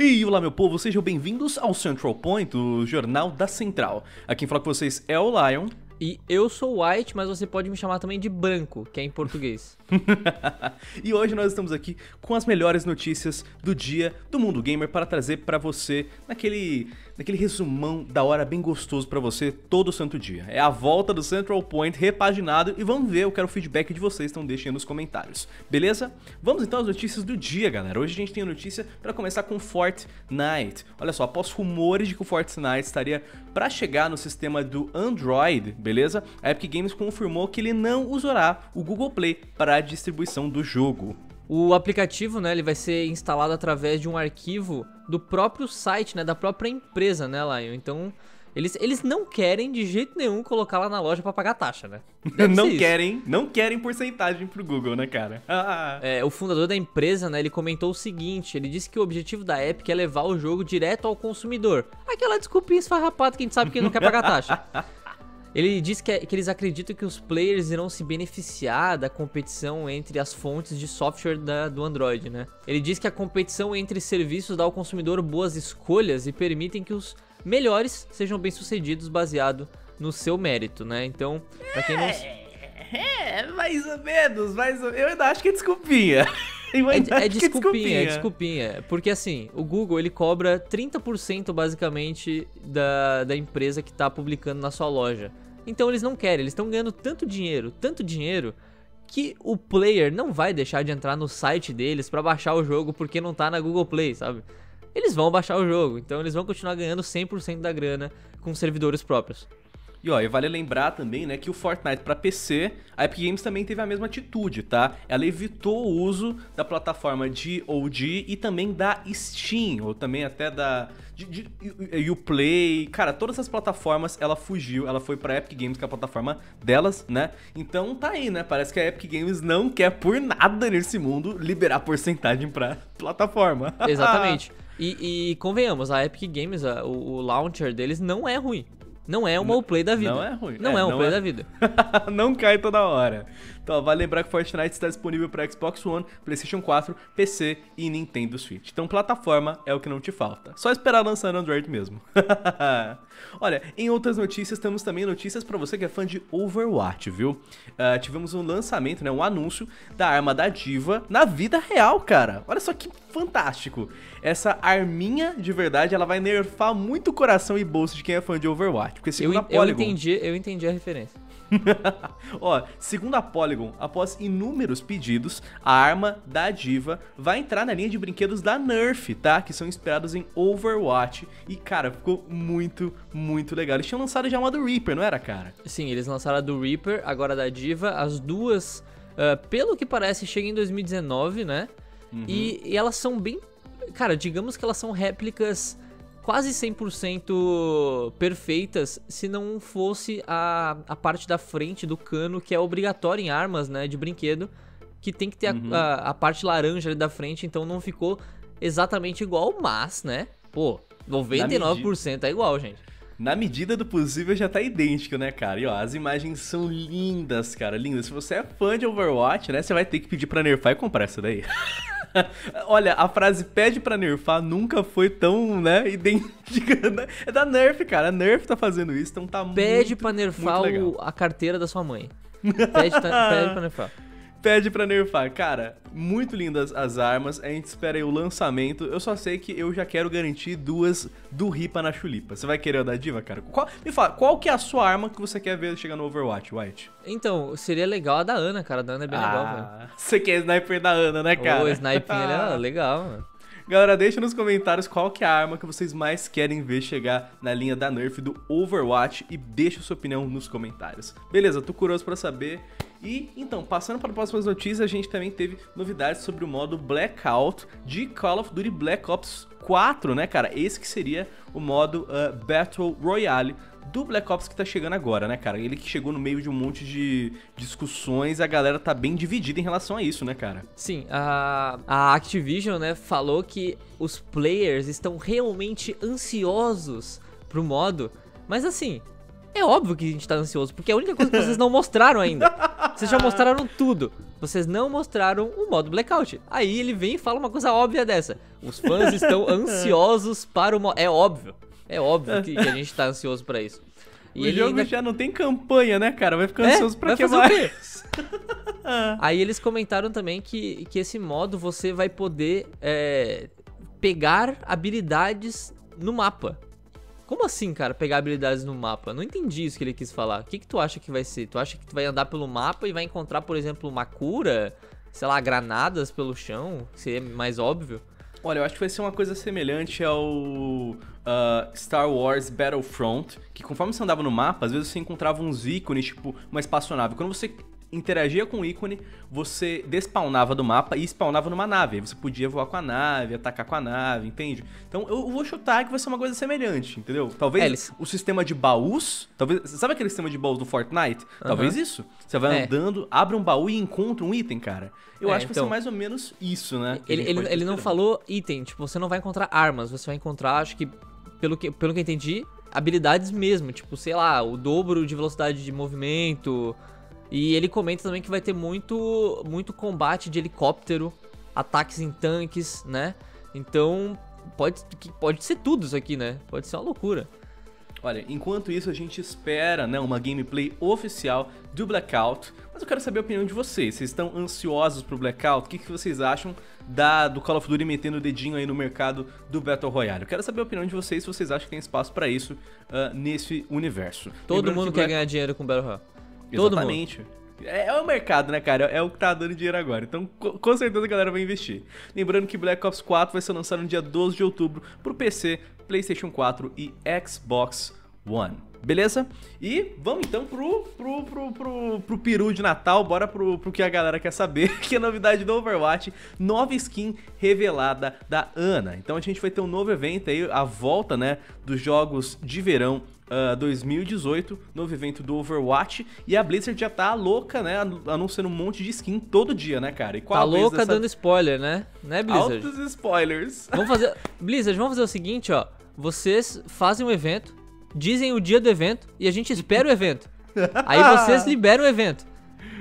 E olá meu povo, sejam bem-vindos ao Central Point, o Jornal da Central. Aqui quem fala com vocês é o Lion. E eu sou White, mas você pode me chamar também de Branco, que é em português. e hoje nós estamos aqui com as melhores notícias do dia do mundo gamer para trazer para você naquele, naquele resumão da hora bem gostoso para você todo santo dia. É a volta do Central Point repaginado e vamos ver, eu quero o feedback de vocês, então deixem nos comentários. Beleza? Vamos então às notícias do dia, galera. Hoje a gente tem a notícia para começar com Fortnite. Olha só, após rumores de que o Fortnite estaria para chegar no sistema do Android, beleza? A Epic Games confirmou que ele não usará o Google Play para a distribuição do jogo. O aplicativo, né, ele vai ser instalado através de um arquivo do próprio site, né, da própria empresa, né, Lion? Então, eles, eles não querem de jeito nenhum colocar lá na loja para pagar taxa, né? não querem, não querem porcentagem pro Google, né, cara? é, o fundador da empresa, né, ele comentou o seguinte, ele disse que o objetivo da Epic é levar o jogo direto ao consumidor. Aquela desculpinha esfarrapada que a gente sabe que não quer pagar taxa. Ele diz que, que, eles acreditam que os players irão se beneficiar da competição entre as fontes de software da, do Android, né? Ele diz que a competição entre serviços dá ao consumidor boas escolhas e permitem que os melhores sejam bem-sucedidos baseado no seu mérito, né? Então, pra quem não... É, mais ou menos, mais ou... eu ainda acho que é desculpinha. É, é, desculpinha, é desculpinha, é desculpinha. Porque assim, o Google ele cobra 30% basicamente da, da empresa que tá publicando na sua loja. Então eles não querem, eles estão ganhando tanto dinheiro, tanto dinheiro, que o player não vai deixar de entrar no site deles para baixar o jogo porque não tá na Google Play, sabe? Eles vão baixar o jogo, então eles vão continuar ganhando 100% da grana com servidores próprios. E ó, e vale lembrar também, né, que o Fortnite para PC, a Epic Games também teve a mesma atitude, tá? Ela evitou o uso da plataforma de OG e também da Steam, ou também até da de, de, Uplay, cara, todas as plataformas ela fugiu, ela foi pra Epic Games, que é a plataforma delas, né? Então tá aí, né? Parece que a Epic Games não quer por nada nesse mundo liberar porcentagem pra plataforma. Exatamente. E, e, convenhamos, a Epic Games, a, o, o launcher deles não é ruim. Não é uma play da vida. Não é ruim. Não é, é uma play é... da vida. não cai toda hora. Então, vale lembrar que Fortnite está disponível para Xbox One, PlayStation 4, PC e Nintendo Switch. Então, plataforma é o que não te falta. Só esperar lançar no Android mesmo. Olha, em outras notícias, temos também notícias para você que é fã de Overwatch, viu? Uh, tivemos um lançamento, né, um anúncio da arma da Diva na vida real, cara. Olha só que fantástico. Essa arminha de verdade, ela vai nerfar muito o coração e bolso de quem é fã de Overwatch. Porque segundo eu, a Polygon... Eu entendi, eu entendi a referência. Ó, segundo a Polygon, após inúmeros pedidos, a arma da diva vai entrar na linha de brinquedos da Nerf, tá? Que são inspirados em Overwatch. E, cara, ficou muito, muito legal. Eles tinham lançado já uma do Reaper, não era, cara? Sim, eles lançaram a do Reaper, agora a da Diva. As duas, uh, pelo que parece, chegam em 2019, né? Uhum. E, e elas são bem. Cara, digamos que elas são réplicas quase 100% perfeitas se não fosse a, a parte da frente do cano que é obrigatória em armas, né, de brinquedo, que tem que ter uhum. a, a, a, parte laranja ali da frente, então não ficou exatamente igual, mas, né, pô, 99% é igual, gente. Na medida do possível já tá idêntico, né, cara? E ó, as imagens são lindas, cara, lindas. Se você é fã de Overwatch, né, você vai ter que pedir pra nerfar e comprar essa daí. Olha, a frase pede pra nerfar nunca foi tão, né, idêntica. Né? É da Nerf, cara. A Nerf tá fazendo isso, então tá Pede muito, pra nerfar o, a carteira da sua mãe. Pede, tá, pede pra nerfar pede pra nerfar. Cara, muito lindas as armas. A gente espera aí o lançamento. Eu só sei que eu já quero garantir duas do Ripa na Chulipa. Você vai querer a da Diva, cara? Qual, me fala, qual que é a sua arma que você quer ver chegar no Overwatch, White? Então, seria legal a da Ana, cara. A da Ana é bem ah, legal, velho. Você quer sniper da Ana, né, cara? O sniper é legal, mano. Galera, deixa nos comentários qual que é a arma que vocês mais querem ver chegar na linha da Nerf do Overwatch e deixa sua opinião nos comentários. Beleza, tô curioso para saber. E então, passando para as próximas notícias, a gente também teve novidades sobre o modo Blackout de Call of Duty Black Ops 4, né, cara? Esse que seria o modo uh, Battle Royale do Black Ops que tá chegando agora, né, cara? Ele que chegou no meio de um monte de discussões, a galera tá bem dividida em relação a isso, né, cara? Sim, a, a Activision, né, falou que os players estão realmente ansiosos pro modo, mas assim, é óbvio que a gente tá ansioso, porque é a única coisa que vocês não mostraram ainda. Vocês já mostraram tudo. Vocês não mostraram o modo blackout. Aí ele vem e fala uma coisa óbvia dessa. Os fãs estão ansiosos para o. É óbvio. É óbvio que, que a gente tá ansioso para isso. E o jogo ainda... já não tem campanha, né, cara? Vai ficar é? ansioso pra vai que mais? Aí eles comentaram também que, que esse modo você vai poder é, pegar habilidades no mapa. Como assim, cara, pegar habilidades no mapa? Não entendi isso que ele quis falar. O que, que tu acha que vai ser? Tu acha que tu vai andar pelo mapa e vai encontrar, por exemplo, uma cura? Sei lá, granadas pelo chão? Seria mais óbvio? Olha, eu acho que vai ser uma coisa semelhante ao uh, Star Wars Battlefront, que conforme você andava no mapa, às vezes você encontrava uns ícones, tipo uma espaçonave. Quando você interagia com o ícone, você despawnava do mapa e spawnava numa nave. Aí você podia voar com a nave, atacar com a nave, entende? Então eu vou chutar que vai ser uma coisa semelhante, entendeu? Talvez é, eles... o sistema de baús, talvez, sabe aquele sistema de baús do Fortnite? Uhum. Talvez isso. Você vai é. andando, abre um baú e encontra um item, cara. Eu é, acho que então... vai ser então. mais ou menos isso, né? Ele, ele, ele não falou item, tipo, você não vai encontrar armas, você vai encontrar, acho que pelo que, pelo que eu entendi, habilidades mesmo, tipo, sei lá, o dobro de velocidade de movimento, e ele comenta também que vai ter muito, muito combate de helicóptero, ataques em tanques, né? Então pode, pode ser tudo isso aqui, né? Pode ser uma loucura. Olha, enquanto isso a gente espera né, uma gameplay oficial do Blackout, mas eu quero saber a opinião de vocês. Vocês estão ansiosos pro Blackout? O que, que vocês acham da, do Call of Duty metendo o dedinho aí no mercado do Battle Royale? Eu quero saber a opinião de vocês se vocês acham que tem espaço para isso uh, nesse universo. Todo Lembrando mundo que quer ganhar dinheiro com Battle Royale. Exatamente. É, é, o mercado, né, cara? É o que tá dando dinheiro agora. Então, com certeza a galera vai investir. Lembrando que Black Ops 4 vai ser lançado no dia 12 de outubro pro PC, PlayStation 4 e Xbox One. Beleza? E vamos então pro, pro, pro, pro, pro peru de Natal, bora pro, pro que a galera quer saber, que é a novidade do Overwatch, nova skin revelada da Ana. Então a gente vai ter um novo evento aí, a volta, né, dos jogos de verão uh, 2018, novo evento do Overwatch. E a Blizzard já tá louca, né? Anunciando um monte de skin todo dia, né, cara? E qual tá louca dessa... dando spoiler, né? Né, Blizzard? Altos spoilers. Vamos fazer. Blizzard, vamos fazer o seguinte, ó. Vocês fazem um evento, dizem o dia do evento e a gente espera o evento. Aí vocês liberam o evento.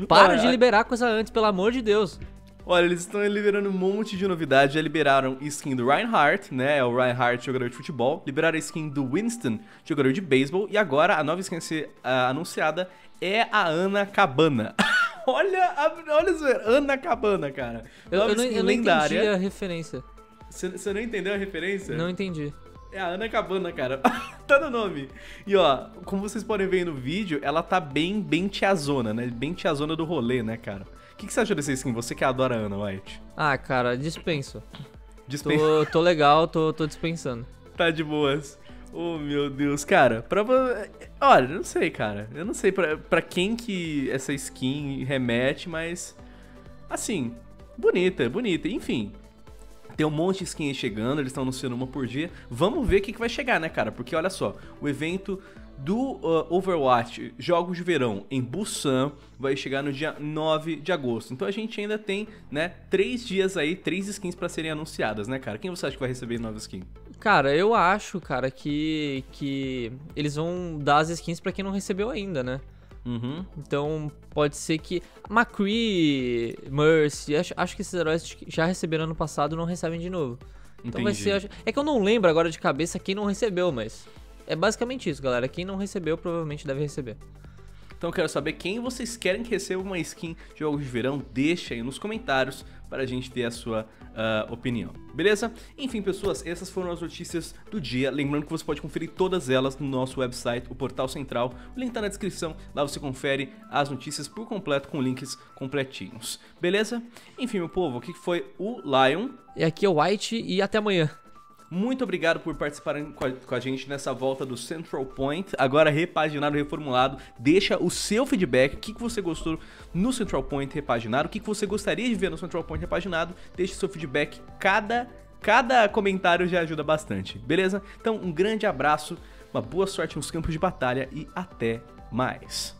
Para de liberar coisa antes, pelo amor de Deus. Olha, eles estão liberando um monte de novidades. Já liberaram skin do Reinhardt, né? É o Reinhardt, jogador de futebol. Liberaram a skin do Winston, jogador de beisebol. E agora a nova skin a ser uh, anunciada é a Ana Cabana. olha, a, olha isso, Ana Cabana, cara. Eu, eu, não, eu não entendi a referência. Você não entendeu a referência? Não entendi. É a Ana Cabana, cara. tá no nome. E ó, como vocês podem ver no vídeo, ela tá bem, bem tiazona, né? Bem tiazona do rolê, né, cara? O que, que você achou desse skin? Você que adora a Ana White. Ah, cara, dispenso. Dispenso. Tô, tô legal, tô, tô dispensando. Tá de boas. Oh, meu Deus. Cara, pra... Olha, não sei, cara. Eu não sei pra, pra quem que essa skin remete, mas... Assim, bonita, bonita. Enfim, tem um monte de skin chegando, eles estão anunciando uma por dia. Vamos ver o que, que vai chegar, né, cara? Porque olha só, o evento do uh, Overwatch Jogos de Verão em Busan vai chegar no dia 9 de agosto. Então a gente ainda tem, né, três dias aí, três skins para serem anunciadas, né, cara? Quem você acha que vai receber nova skin? Cara, eu acho, cara, que, que eles vão dar as skins para quem não recebeu ainda, né? Uhum. Então pode ser que McCree, Mercy, acho, acho que esses heróis já receberam ano passado não recebem de novo. Entendi. Então vai ser. É que eu não lembro agora de cabeça quem não recebeu, mas é basicamente isso, galera. Quem não recebeu provavelmente deve receber. Então eu quero saber quem vocês querem que receba uma skin de jogos de verão. Deixa aí nos comentários para a gente ter a sua uh, opinião. Beleza? Enfim, pessoas, essas foram as notícias do dia. Lembrando que você pode conferir todas elas no nosso website, o Portal Central. O link tá na descrição. Lá você confere as notícias por completo com links completinhos. Beleza? Enfim, meu povo, aqui foi o Lion. E aqui é o White e até amanhã. Muito obrigado por participarem com a, gente nessa volta do Central Point, agora repaginado, reformulado. Deixa o seu feedback, o que, você gostou no Central Point repaginado, o que, que você gostaria de ver no Central Point repaginado. Deixe seu feedback, cada, cada comentário já ajuda bastante, beleza? Então, um grande abraço, uma boa sorte nos campos de batalha e até mais.